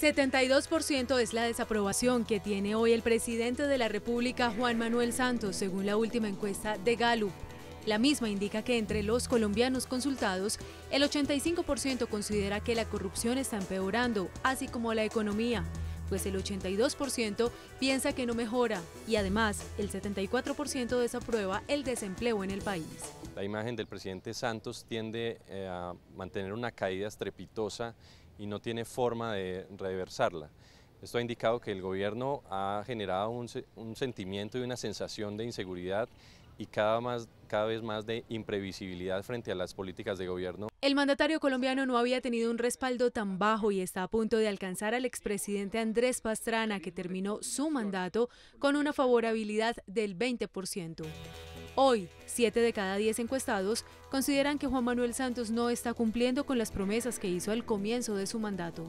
72% es la desaprobación que tiene hoy el presidente de la República, Juan Manuel Santos, según la última encuesta de Gallup. La misma indica que entre los colombianos consultados, el 85% considera que la corrupción está empeorando, así como la economía, pues el 82% piensa que no mejora y además el 74% desaprueba el desempleo en el país. La imagen del presidente Santos tiende eh, a mantener una caída estrepitosa y no tiene forma de reversarla. Esto ha indicado que el gobierno ha generado un, sentimiento y una sensación de inseguridad y cada, cada vez más de imprevisibilidad frente a las políticas de gobierno. El mandatario colombiano no había tenido un respaldo tan bajo y está a punto de alcanzar al expresidente Andrés Pastrana, que terminó su mandato con una favorabilidad del 20%. Hoy, 7 de cada 10 encuestados consideran que Juan Manuel Santos no está cumpliendo con las promesas que hizo al comienzo de su mandato.